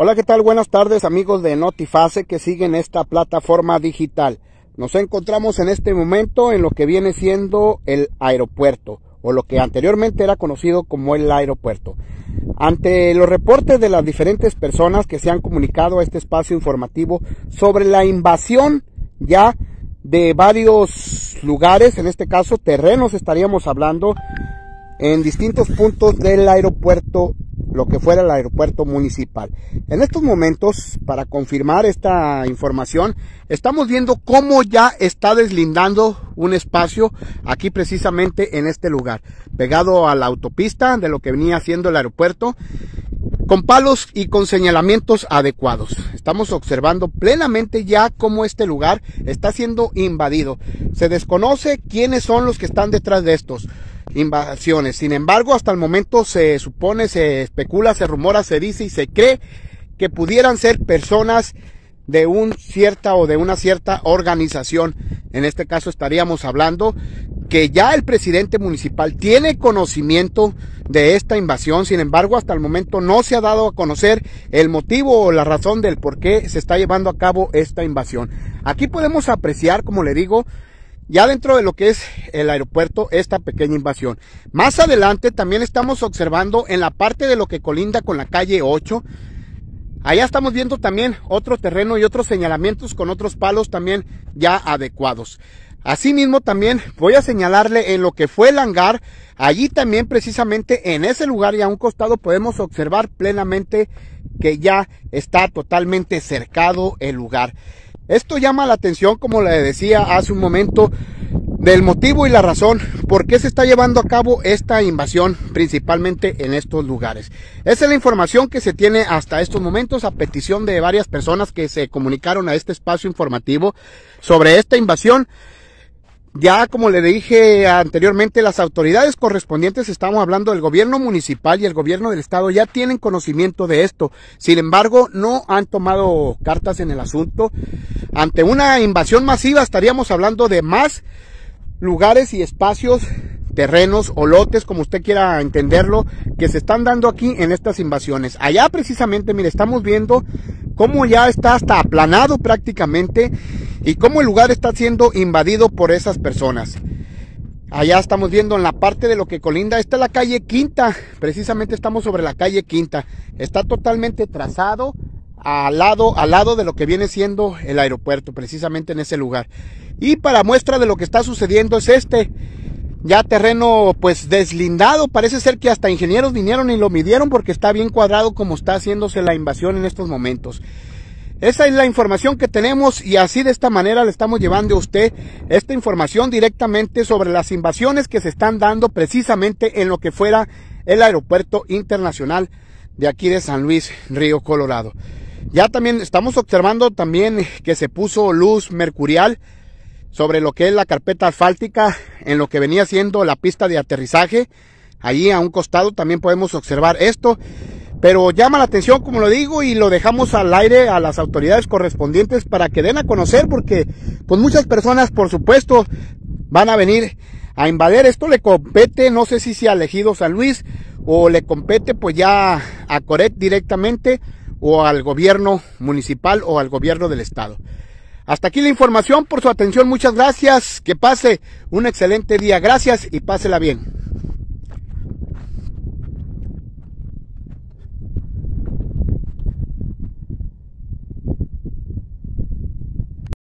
Hola, ¿qué tal? Buenas tardes amigos de Notifase que siguen esta plataforma digital. Nos encontramos en este momento en lo que viene siendo el aeropuerto o lo que anteriormente era conocido como el aeropuerto. Ante los reportes de las diferentes personas que se han comunicado a este espacio informativo sobre la invasión ya de varios lugares, en este caso terrenos estaríamos hablando, en distintos puntos del aeropuerto, lo que fuera el aeropuerto municipal. En estos momentos, para confirmar esta información, estamos viendo cómo ya está deslindando un espacio aquí precisamente en este lugar, pegado a la autopista de lo que venía haciendo el aeropuerto con palos y con señalamientos adecuados. Estamos observando plenamente ya cómo este lugar está siendo invadido. Se desconoce quiénes son los que están detrás de estos invasiones. Sin embargo, hasta el momento se supone, se especula, se rumora, se dice y se cree que pudieran ser personas de un cierta o de una cierta organización. En este caso estaríamos hablando que ya el presidente municipal tiene conocimiento de esta invasión, sin embargo hasta el momento no se ha dado a conocer el motivo o la razón del por qué se está llevando a cabo esta invasión. Aquí podemos apreciar, como le digo, ya dentro de lo que es el aeropuerto esta pequeña invasión. Más adelante también estamos observando en la parte de lo que colinda con la calle 8, allá estamos viendo también otro terreno y otros señalamientos con otros palos también ya adecuados. Asimismo también voy a señalarle en lo que fue el hangar, allí también precisamente en ese lugar y a un costado podemos observar plenamente que ya está totalmente cercado el lugar. Esto llama la atención, como le decía hace un momento, del motivo y la razón por qué se está llevando a cabo esta invasión principalmente en estos lugares. Esa es la información que se tiene hasta estos momentos a petición de varias personas que se comunicaron a este espacio informativo sobre esta invasión. Ya como le dije anteriormente, las autoridades correspondientes, estamos hablando del gobierno municipal y el gobierno del estado, ya tienen conocimiento de esto. Sin embargo, no han tomado cartas en el asunto. Ante una invasión masiva estaríamos hablando de más lugares y espacios, terrenos o lotes, como usted quiera entenderlo, que se están dando aquí en estas invasiones. Allá precisamente, mire, estamos viendo cómo ya está hasta aplanado prácticamente y cómo el lugar está siendo invadido por esas personas. Allá estamos viendo en la parte de lo que colinda, esta es la calle Quinta, precisamente estamos sobre la calle Quinta. Está totalmente trazado al lado, al lado de lo que viene siendo el aeropuerto, precisamente en ese lugar. Y para muestra de lo que está sucediendo es este, ya terreno pues deslindado, parece ser que hasta ingenieros vinieron y lo midieron porque está bien cuadrado como está haciéndose la invasión en estos momentos. Esa es la información que tenemos y así de esta manera le estamos llevando a usted esta información directamente sobre las invasiones que se están dando precisamente en lo que fuera el aeropuerto internacional de aquí de San Luis, Río Colorado. Ya también estamos observando también que se puso luz mercurial sobre lo que es la carpeta asfáltica en lo que venía siendo la pista de aterrizaje. Allí a un costado también podemos observar esto pero llama la atención, como lo digo, y lo dejamos al aire a las autoridades correspondientes para que den a conocer, porque pues muchas personas, por supuesto, van a venir a invadir. Esto le compete, no sé si sea elegido San Luis, o le compete pues ya a Coret directamente, o al gobierno municipal, o al gobierno del estado. Hasta aquí la información, por su atención, muchas gracias, que pase un excelente día, gracias y pásela bien.